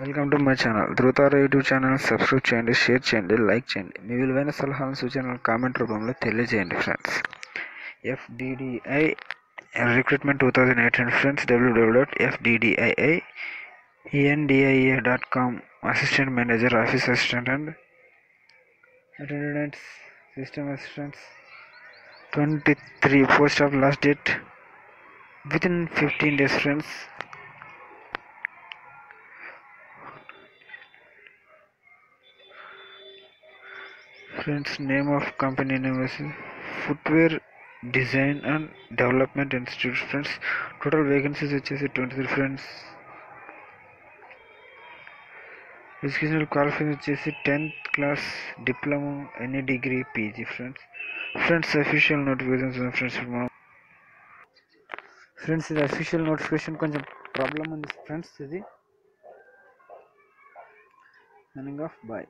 welcome to my channel Dhrutara YouTube channel subscribe చేయండి share చేయండి like చేయండి మీ విలువైన సలహాలను సూచనలు కామెంట్ రూపంలో తెలియజేయండి friends FDDI recruitment two thousand eight hundred friends WWW dot FDDII NDIA dot com assistant manager office assistant and attendants system assistants twenty three post of last date within fifteen days friends friends name of company name వచ్చి footwear design and development institute friends total vacancies వచ్చేసి twenty three friends educational qualification వచ్చేసి tenth class diploma any degree PG friends friends official notifications friends friends ఇది official notification కొంచెం problem ఉంది friends ఇది running of bye